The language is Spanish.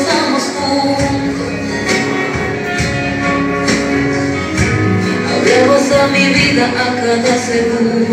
estamos tan Hablemos a mi vida a cada segundo.